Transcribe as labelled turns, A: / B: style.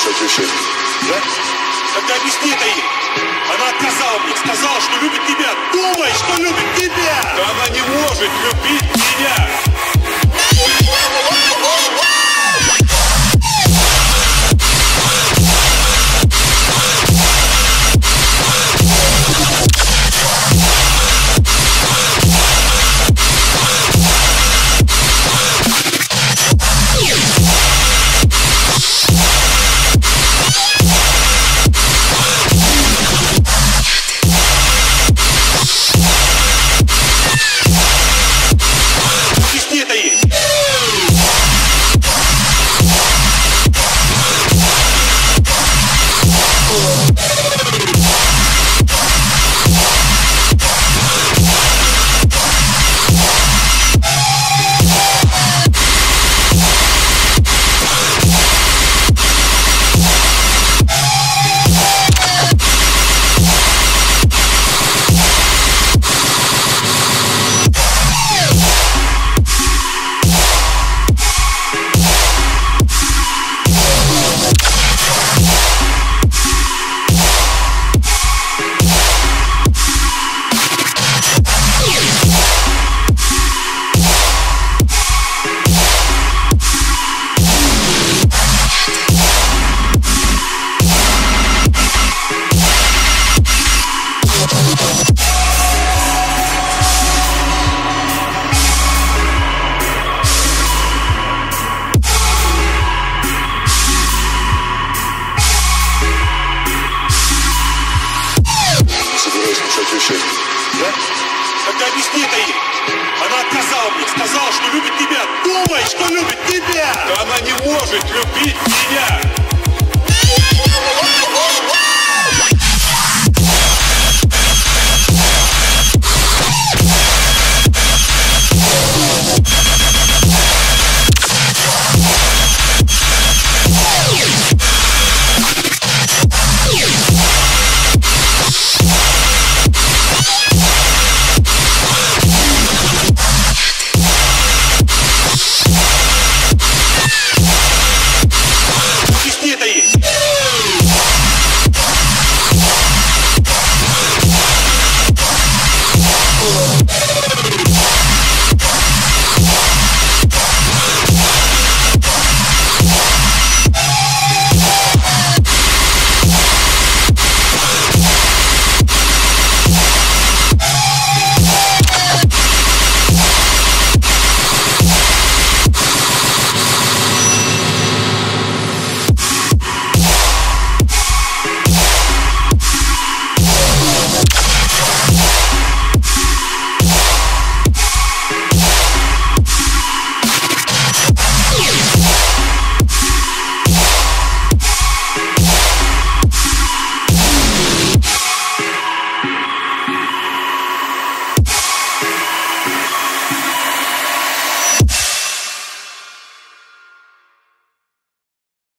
A: больше отвечать. Да? Тогда объясни это ей. Она отказала мне, сказала, что любит тебя. Думай, что любит тебя!
B: Да она не может любить
C: Вещать.
A: Да? Тогда объясни это ей. Она отказала мне, сказала, что любит тебя. Думай, что любит тебя.
B: Да она не может любить меня.